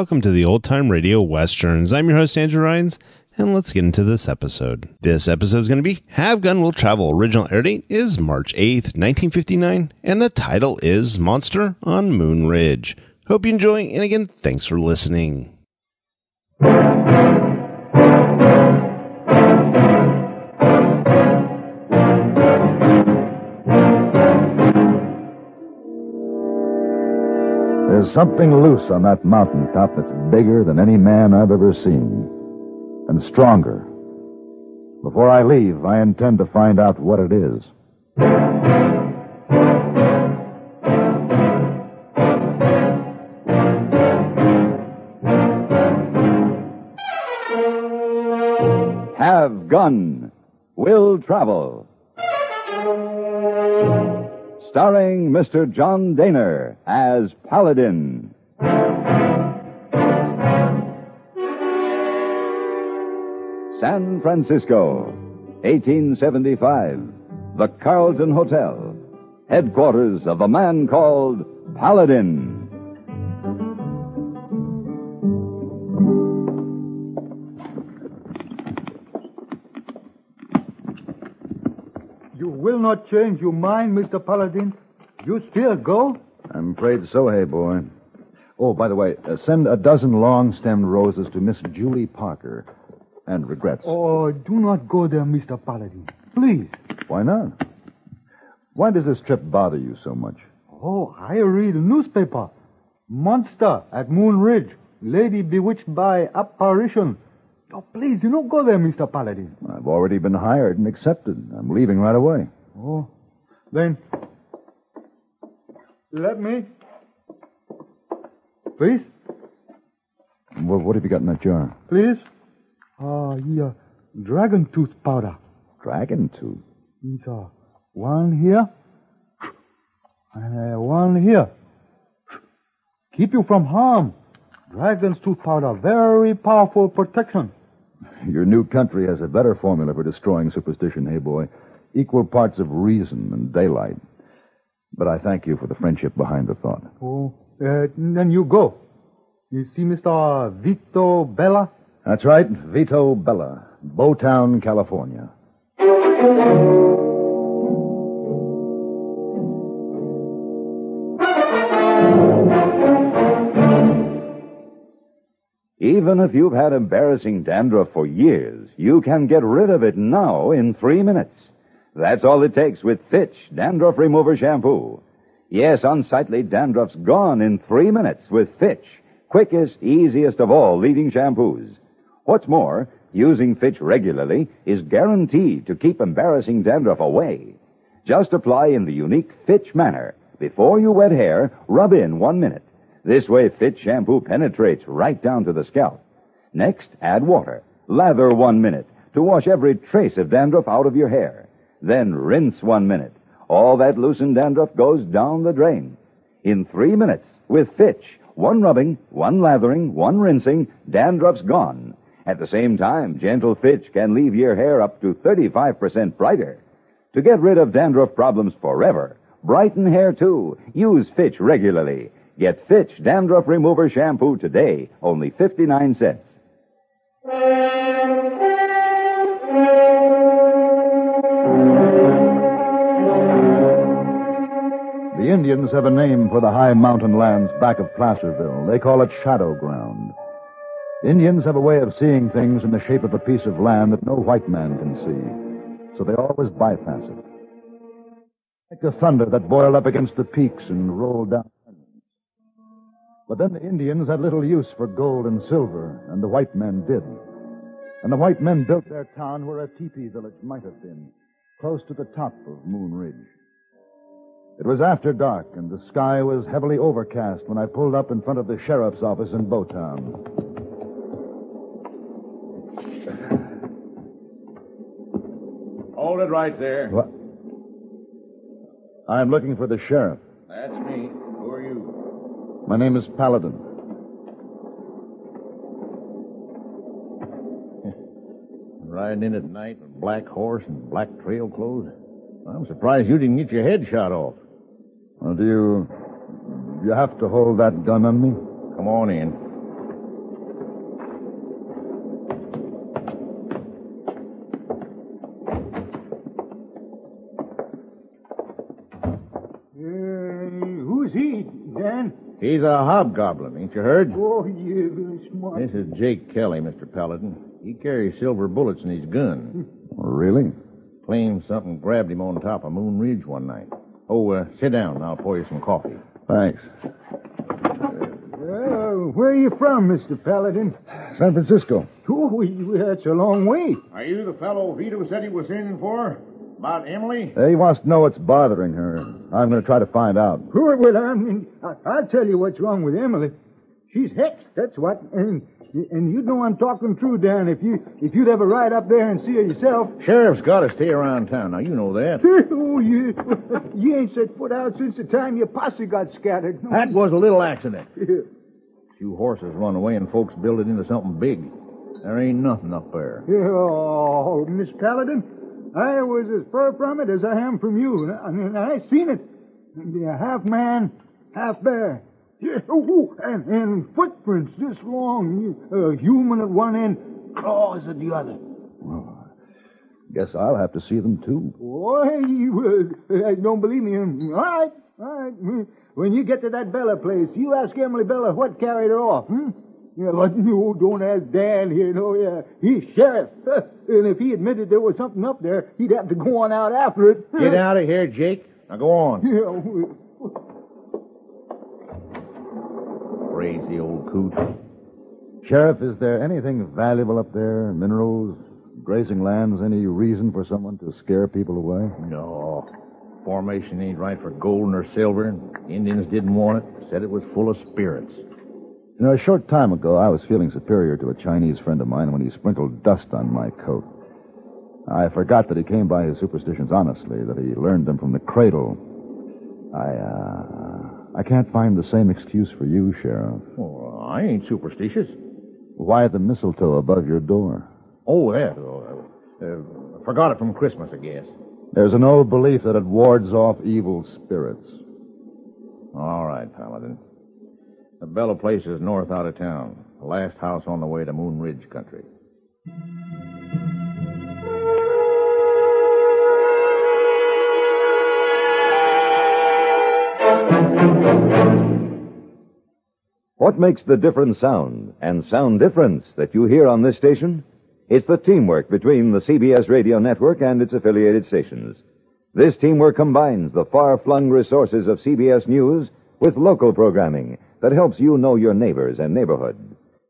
welcome to the Old Time Radio Westerns. I'm your host, Andrew Rhynes, and let's get into this episode. This episode is going to be Have Gun Will Travel. Original air date is March 8th, 1959, and the title is Monster on Moon Ridge. Hope you enjoy, and again, thanks for listening. Something loose on that mountain top that's bigger than any man I've ever seen. And stronger. Before I leave, I intend to find out what it is. Have Gun Will Travel. Starring Mr. John Dehner as Paladin. San Francisco, 1875. The Carlton Hotel, headquarters of a man called Paladin. Not change your mind, Mr. Paladin. You still go? I'm afraid so, hey boy. Oh, by the way, uh, send a dozen long stemmed roses to Miss Julie Parker. And regrets. Oh, do not go there, Mr. Paladin. Please. Why not? Why does this trip bother you so much? Oh, I read a newspaper. Monster at Moon Ridge. Lady bewitched by apparition. Oh, please, do not go there, Mr. Paladin. I've already been hired and accepted. I'm leaving right away. Oh, then let me. Please, Well, what have you got in that jar? please. Ah, yeah, dragon tooth powder. Dragon tooth. It's uh, one here and uh, one here. Keep you from harm. Dragon's tooth powder, very powerful protection. Your new country has a better formula for destroying superstition, hey boy. Equal parts of reason and daylight. But I thank you for the friendship behind the thought. Oh, uh, then you go. You see Mr. Vito Bella? That's right, Vito Bella, Bowtown, California. Even if you've had embarrassing dandruff for years, you can get rid of it now in three minutes. That's all it takes with Fitch Dandruff Remover Shampoo. Yes, unsightly dandruff's gone in three minutes with Fitch, quickest, easiest of all leading shampoos. What's more, using Fitch regularly is guaranteed to keep embarrassing dandruff away. Just apply in the unique Fitch manner. Before you wet hair, rub in one minute. This way, Fitch shampoo penetrates right down to the scalp. Next, add water. Lather one minute to wash every trace of dandruff out of your hair. Then rinse one minute. All that loosened dandruff goes down the drain. In three minutes, with Fitch, one rubbing, one lathering, one rinsing, dandruff's gone. At the same time, gentle Fitch can leave your hair up to 35% brighter. To get rid of dandruff problems forever, brighten hair too. Use Fitch regularly. Get Fitch Dandruff Remover Shampoo today, only 59 cents. Indians have a name for the high mountain lands back of Placerville. They call it Shadow Ground. Indians have a way of seeing things in the shape of a piece of land that no white man can see, so they always bypass it. Like the thunder that boiled up against the peaks and rolled down. But then the Indians had little use for gold and silver, and the white men did. And the white men built their town where a teepee village might have been, close to the top of Moon Ridge. It was after dark, and the sky was heavily overcast when I pulled up in front of the sheriff's office in Bowtown. Hold it right there. What? I'm looking for the sheriff. That's me. Who are you? My name is Paladin. Riding in at night with black horse and black trail clothes. I'm surprised you didn't get your head shot off. Well, do you. You have to hold that gun on me? Come on in. Uh, Who's he, Dan? He's a hobgoblin, ain't you heard? Oh, you're smart. This is Jake Kelly, Mr. Paladin. He carries silver bullets in his gun. Really? Claims something grabbed him on top of Moon Ridge one night. Oh, uh, sit down I'll pour you some coffee. Thanks. Uh, where are you from, Mr. Paladin? San Francisco. Oh, that's a long way. Are you the fellow Vito said he was sending for? About Emily? He wants to know what's bothering her. I'm going to try to find out. Well, I mean, I, I'll tell you what's wrong with Emily. She's hexed, that's what. And and you'd know I'm talking true, Dan. If you if you'd ever ride up there and see her yourself. Sheriff's got to stay around town. Now, you know that. oh, you you ain't set foot out since the time your posse got scattered. No. That was a little accident. Few horses run away and folks build it into something big. There ain't nothing up there. Oh, Miss Paladin, I was as far from it as I am from you. I mean, I seen it. Be a half man, half bear. Yeah, oh, and, and footprints this long. A human at one end, claws at the other. Well, Guess I'll have to see them, too. Why, you uh, don't believe me? All right, all right. When you get to that Bella place, you ask Emily Bella what carried her off. Hmm? Yeah, but no, don't ask Dan here. No, yeah, he's sheriff, and if he admitted there was something up there, he'd have to go on out after it. Get out of here, Jake. Now go on. Yeah, Crazy old coot. Sheriff, is there anything valuable up there? Minerals, grazing lands, any reason for someone to scare people away? No. Formation ain't right for gold or silver. Indians didn't want it. Said it was full of spirits. You know, a short time ago, I was feeling superior to a Chinese friend of mine when he sprinkled dust on my coat. I forgot that he came by his superstitions honestly, that he learned them from the cradle. I, uh, I can't find the same excuse for you, Sheriff. Oh, I ain't superstitious. Why the mistletoe above your door? Oh, yeah. Oh, uh, forgot it from Christmas, I guess. There's an old belief that it wards off evil spirits. All right, Paladin. The Bella place is north out of town. The last house on the way to Moon Ridge country. What makes the different sound and sound difference that you hear on this station? It's the teamwork between the CBS radio network and its affiliated stations. This teamwork combines the far-flung resources of CBS News with local programming that helps you know your neighbors and neighborhood.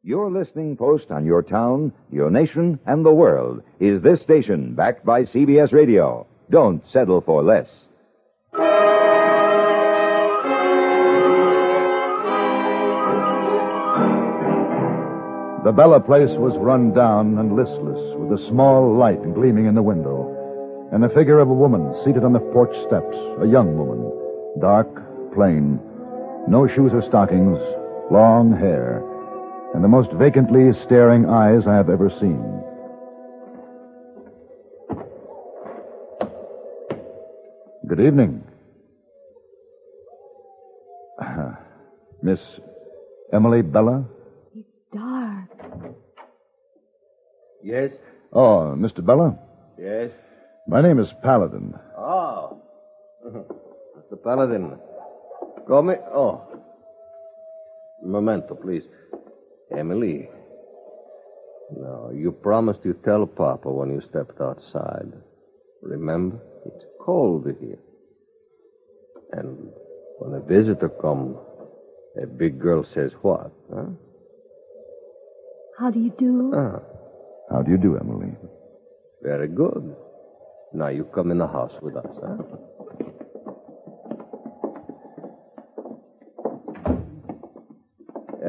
Your listening post on your town, your nation, and the world is this station backed by CBS Radio. Don't settle for less. The Bella place was run down and listless, with a small light gleaming in the window, and the figure of a woman seated on the porch steps, a young woman, dark, plain, no shoes or stockings, long hair, and the most vacantly staring eyes I have ever seen. Good evening. Miss Emily Bella? It's dark. Yes? Oh, Mr. Bella? Yes? My name is Paladin. Oh. Mr. Paladin. Call me. Oh. Memento, please. Emily. No, you promised you'd tell Papa when you stepped outside. Remember? It's cold here. And when a visitor comes, a big girl says what, huh? How do you do? Ah, How do you do, Emily? very good. Now you come in the house with us, huh?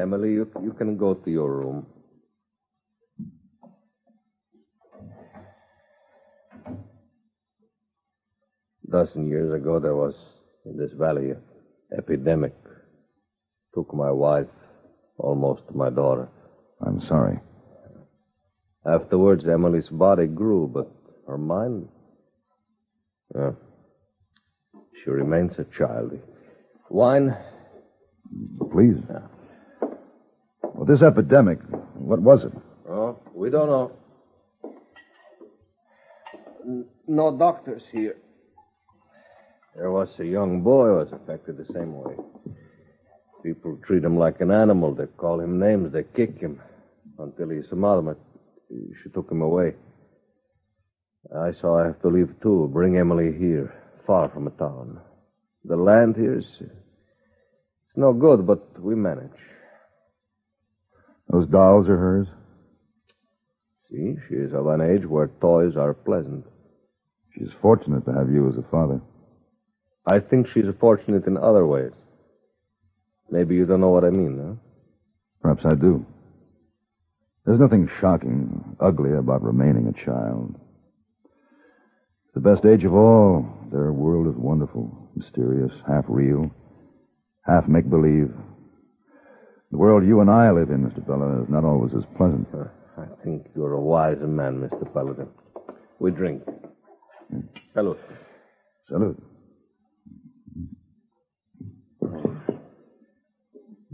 Emily, you, you can go to your room. dozen years ago, there was in this valley an epidemic. Took my wife, almost my daughter. I'm sorry. Afterwards, Emily's body grew, but her mind. Uh, she remains a child. Wine? Please. Well, this epidemic, what was it? Oh, we don't know. N- No doctors here. There was a young boy who was affected the same way. People treat him like an animal. They call him names. They kick him until he's a mother. She took him away. I saw I have to leave too. Bring Emily here, far from a town. The land here is it's no good, but we manage. Those dolls are hers? See, she is of an age where toys are pleasant. She's fortunate to have you as a father. I think she's fortunate in other ways. Maybe you don't know what I mean, huh? Perhaps I do. There's nothing shocking, ugly about remaining a child. The best age of all, their world is wonderful, mysterious, half real, half make believe. The world you and I live in, Mr. Bella, is not always as pleasant. Uh, I think you're a wiser man, Mr. Paladin. We drink. Salute. Salute.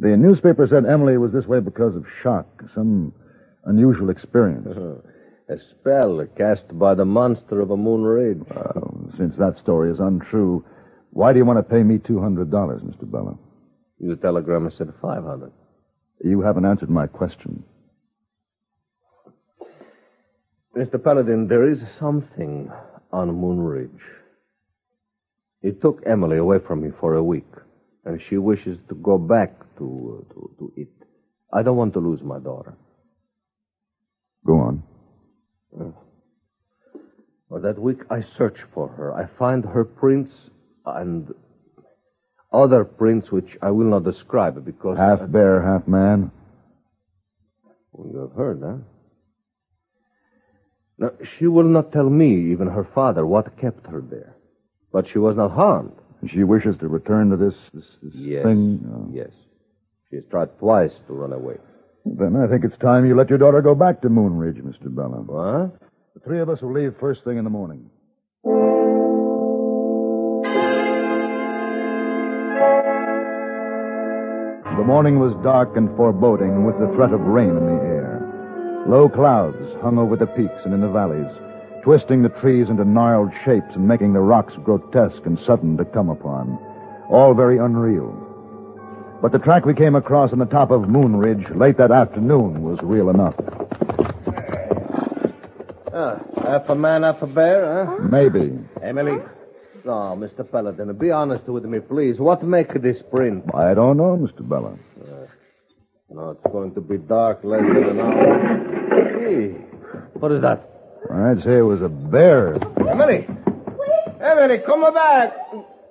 The newspaper said Emily was this way because of shock, some unusual experience. a spell cast by the monster of a moon ridge. Well, since that story is untrue, why do you want to pay me $200, Mr. Bella? You telegram said 500. You haven't answered my question. Mr. Paladin, there is something on Moon Ridge. It took Emily away from me for a week, and she wishes to go back to, uh, to, to it. I don't want to lose my daughter. Go on. Uh, for that week, I search for her. I find her prints and other prints which I will not describe because. Half bear, half man. Well, you have heard, huh? Now, she will not tell me, even her father, what kept her there. But she was not harmed. She wishes to return to this, this, this Yes. thing. Oh. Yes. She has tried twice to run away. Then I think it's time you let your daughter go back to Moon Ridge, Mr. Bella. What? The three of us will leave first thing in the morning. The morning was dark and foreboding with the threat of rain in the air. Low clouds hung over the peaks and in the valleys, twisting the trees into gnarled shapes and making the rocks grotesque and sudden to come upon. All very unreal. But the track we came across on the top of Moon Ridge late that afternoon was real enough. Ah, half a man, half a bear, huh? Maybe. Emily? No, Mr. Paladin, be honest with me, please. What make this print? I don't know, Mr. Bella. No, it's going to be dark less than an hour. Hey, what is that? I'd say it was a bear. Emily! Emily, come back!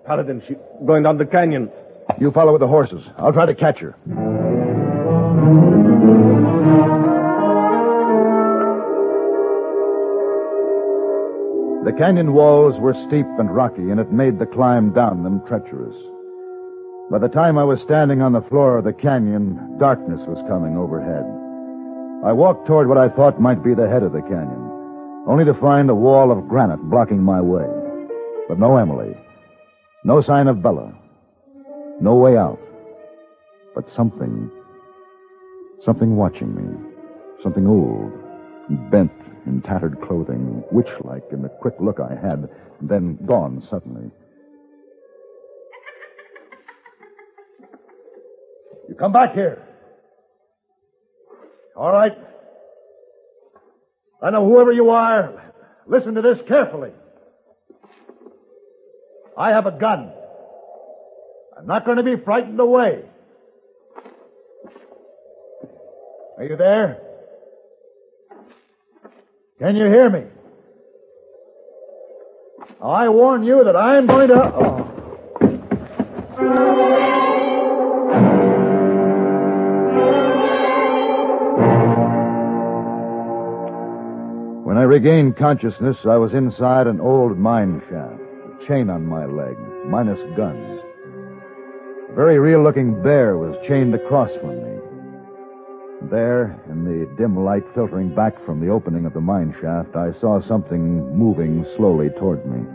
Paladin, she going down the canyon. You follow with the horses. I'll try to catch her. The canyon walls were steep and rocky, and it made the climb down them treacherous. By the time I was standing on the floor of the canyon, darkness was coming overhead. I walked toward what I thought might be the head of the canyon, only to find a wall of granite blocking my way. But no Emily. No sign of Bella. No way out. But something. Something watching me. Something old, bent in tattered clothing, witch like in the quick look I had, then gone suddenly. You come back here. All right. I know whoever you are. Listen to this carefully. I have a gun. I'm not going to be frightened away. Are you there? Can you hear me? I warn you that I'm going to. Oh. When I regained consciousness, I was inside an old mine shaft, a chain on my leg, minus guns. A very real looking bear was chained across from me. There, in the dim light filtering back from the opening of the mine shaft, I saw something moving slowly toward me.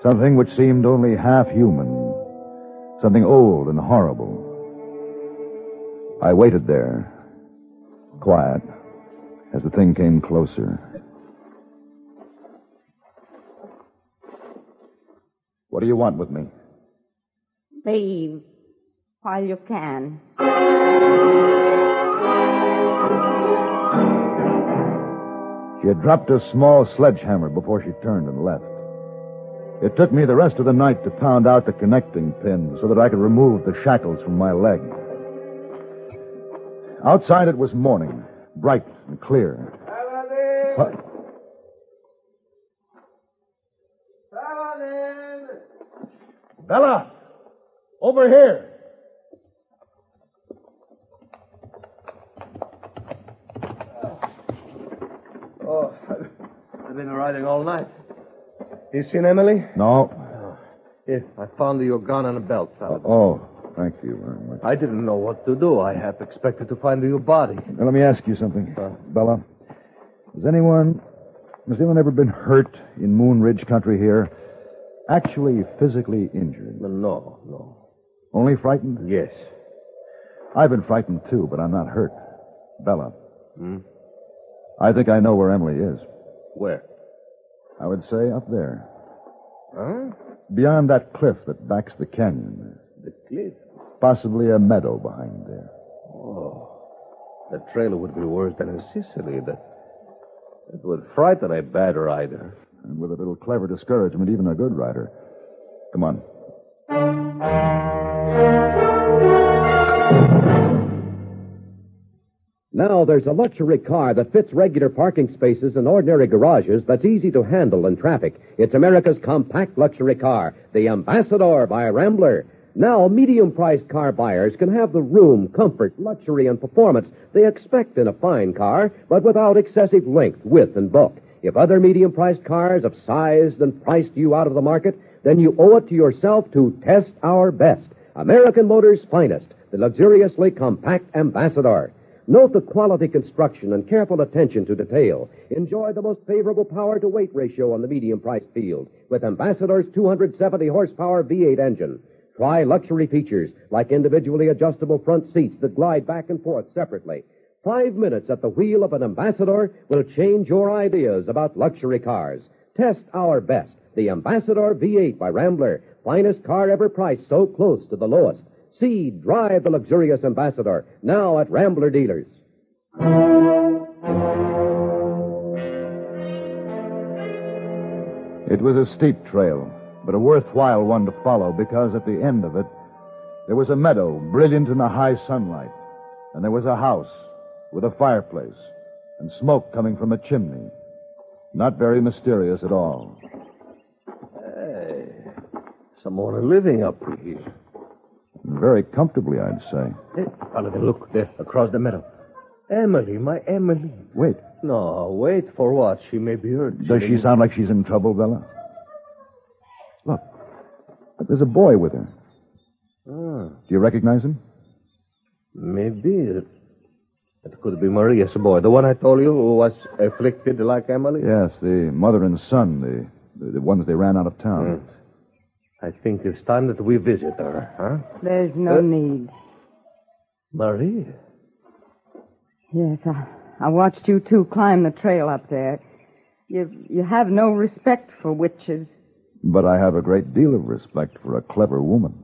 Something which seemed only half human. Something old and horrible. I waited there, quiet, as the thing came closer. What do you want with me? Leave while you can. She had dropped a small sledgehammer before she turned and left. It took me the rest of the night to pound out the connecting pin so that I could remove the shackles from my leg. Outside it was morning, bright and clear. Bella! Over here! Oh, I've been riding all night. You seen Emily? No. Oh, here, I found your gun and a belt, fella. Oh, oh, thank you very much. I didn't know what to do. I half expected to find your body. Now, let me ask you something. Bella, has anyone, has anyone ever been hurt in Moon Ridge country here? Actually physically injured? No, no. Only frightened? Yes. I've been frightened too, but I'm not hurt. Bella. Hmm? I think I know where Emily is. Where? I would say up there. Huh? Beyond that cliff that backs the canyon. The cliff. Possibly a meadow behind there. Oh. The trail would be worse than in Sicily. That it would frighten a bad rider. And with a little clever discouragement, even a good rider. Come on. Now there's a luxury car that fits regular parking spaces and ordinary garages that's easy to handle in traffic. It's America's compact luxury car, the Ambassador by Rambler. Now, medium priced car buyers can have the room, comfort, luxury, and performance they expect in a fine car, but without excessive length, width, and bulk. If other medium priced cars have sized and priced you out of the market, then you owe it to yourself to test our best. American Motors' finest, the luxuriously compact Ambassador. Note the quality construction and careful attention to detail. Enjoy the most favorable power to weight ratio on the medium priced field with Ambassador's 270 horsepower V8 engine. Try luxury features like individually adjustable front seats that glide back and forth separately. Five minutes at the wheel of an Ambassador will change your ideas about luxury cars. Test our best, the Ambassador V8 by Rambler. Finest car ever priced so close to the lowest. See, drive the luxurious Ambassador now at Rambler dealers. It was a steep trail, but a worthwhile one to follow because at the end of it, there was a meadow brilliant in the high sunlight, and there was a house with a fireplace and smoke coming from a chimney. Not very mysterious at all. Hey, someone living up here. Very comfortably, I'd say. Paladin, look there, across the meadow. Emily, my Emily. Wait, No, wait for what? She may be hurt. does she sound like she's in trouble, Bella? Look, look, there's a boy with her. Ah, Do you recognize him? maybe it, it could be Maria's boy, the one I told you who was afflicted like Emily. Yes, the mother and son, the, the, the ones they ran out of town. Yes. I think it's time that we visit her, huh? There's no Uh, need. Marie? Yes, I, I watched you two climb the trail up there. You, you have no respect for witches. But I have a great deal of respect for a clever woman.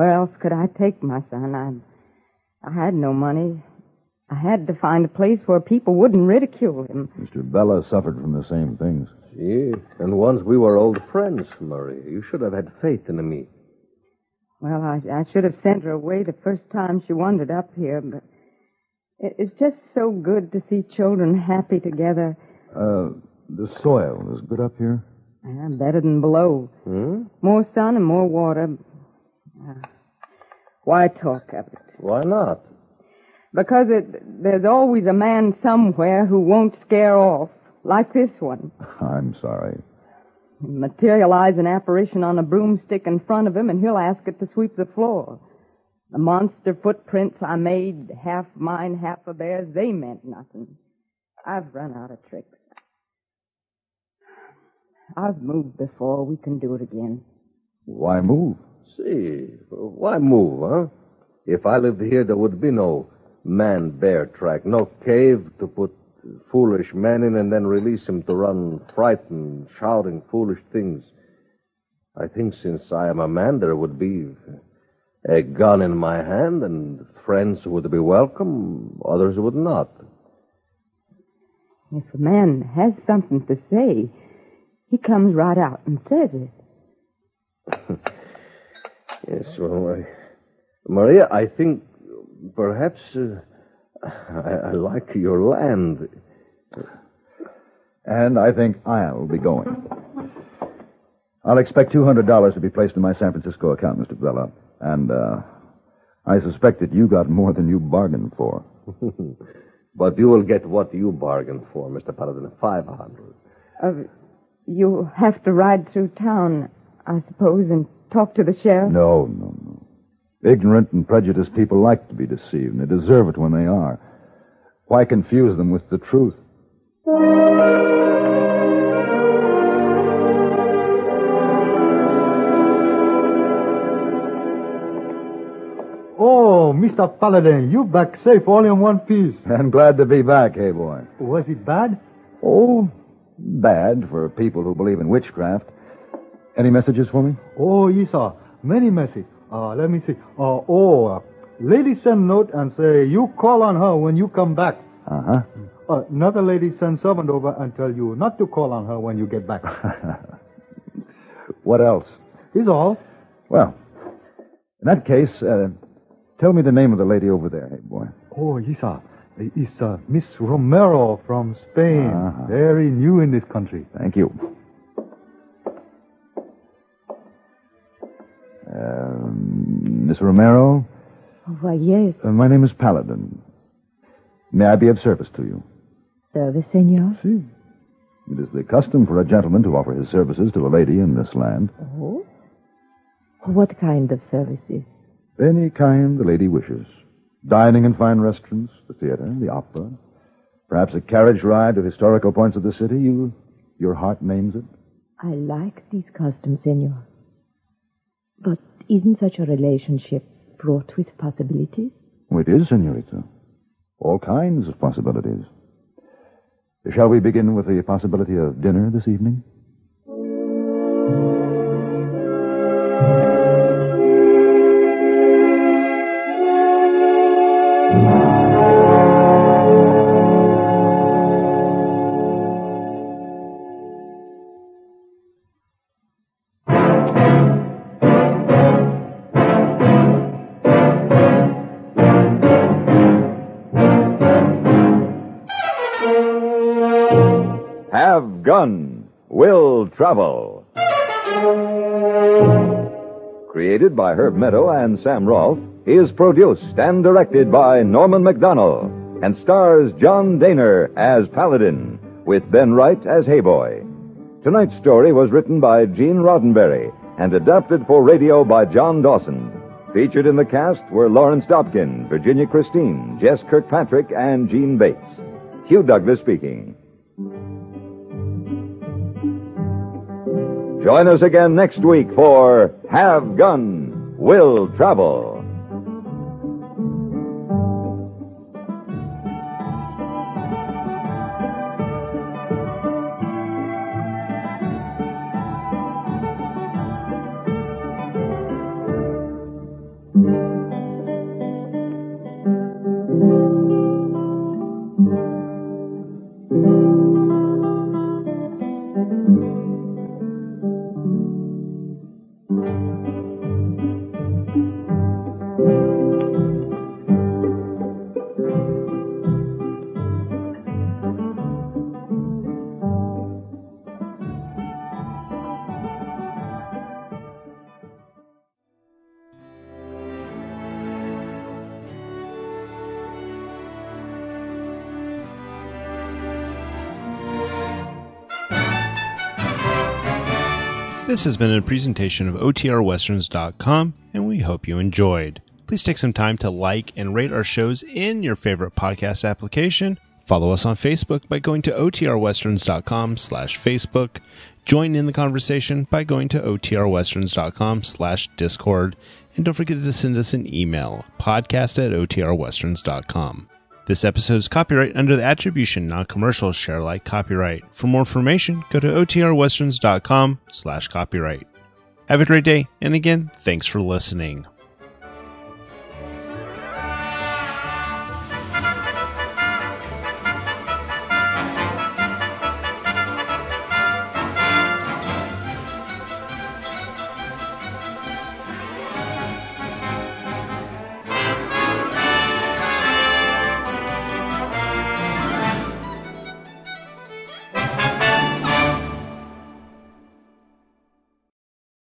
Where else could I take my son? I, I had no money. I had to find a place where people wouldn't ridicule him. Mr. Bella suffered from the same things. Gee, and once we were old friends, Maria. You should have had faith in me. Well, I, I should have sent her away the first time she wandered up here, but it, it's just so good to see children happy together. Uh, the soil is good up here? Yeah, better than below. Hmm? More sun and more water. Uh, why talk of it? Why not? Because it, there's always a man somewhere who won't scare off, like this one. I'm sorry. Materialize an apparition on a broomstick in front of him, and he'll ask it to sweep the floor. The monster footprints I made, half mine, half a bear's, they meant nothing. I've run out of tricks. I've moved before. We can do it again. Why move? See, why move, huh? If I lived here, there would be no man bear track, no cave to put foolish men in and then release him to run frightened, shouting foolish things. I think since I am a man, there would be a gun in my hand, and friends would be welcome, others would not. If a man has something to say, he comes right out and says it. Yes, well, I, Maria, I think perhaps uh, I, I like your land. And I think I'll be going. I'll expect $200 to be placed in my San Francisco account, Mr. Vella. And, uh, I suspect that you got more than you bargained for. But you will get what you bargained for, Mr. Paladin, 500. Uh, you have to ride through town, I suppose, and talk to the sheriff? No, no, no. Ignorant and prejudiced people like to be deceived, and they deserve it when they are. Why confuse them with the truth? Oh, Mr. Paladin, you back safe all in one piece. I'm glad to be back, hey boy. Was it bad? Oh, bad for people who believe in witchcraft. Any messages for me? Oh, yes, sir. Many message. Uh, let me see. Uh, oh, uh, lady send note and say you call on her when you come back. Uh huh. Uh, another lady send servant over and tell you not to call on her when you get back. what else? Is all. Well, in that case, uh, tell me the name of the lady over there, hey boy. Oh, yes, sir. It's uh, Miss Romero from Spain. Uh-huh. Very new in this country. Thank you. Um, Miss Romero, Oh, why, yes. uh, my name is Paladin. May I be of service to you? Service, senor? See. It is the custom for a gentleman to offer his services to a lady in this land. Oh? What kind of services? Any kind the lady wishes. Dining in fine restaurants, the theater, the opera. Perhaps a carriage ride to historical points of the city. You, your heart names it. I like these customs, senor. But isn't such a relationship fraught with possibilities? Oh, it is, senorita. All kinds of possibilities. Shall we begin with the possibility of dinner this evening? Travel. Created by Herb Meadow and Sam Rolfe, is produced and directed by Norman MacDonnell and stars John Dehner as Paladin with Ben Wright as Heyboy. Tonight's story was written by Gene Roddenberry and adapted for radio by John Dawson. Featured in the cast were Lawrence Dobkin, Virginia Christine, Jess Kirkpatrick, and Jeanne Bates. Hugh Douglas speaking. Join us again next week for Have Gun, Will Travel. This has been a presentation of OTRWesterns.com, and we hope you enjoyed. Please take some time to like and rate our shows in your favorite podcast application. Follow us on Facebook by going to otrwesterns.com slash Facebook. Join in the conversation by going to otrwesterns.com slash Discord. And don't forget to send us an email, podcast at otrwesterns.com. This episode is copyright under the attribution non-commercial share alike copyright. For more information, go to otrwesterns.com slash copyright. Have a great day, and again, thanks for listening.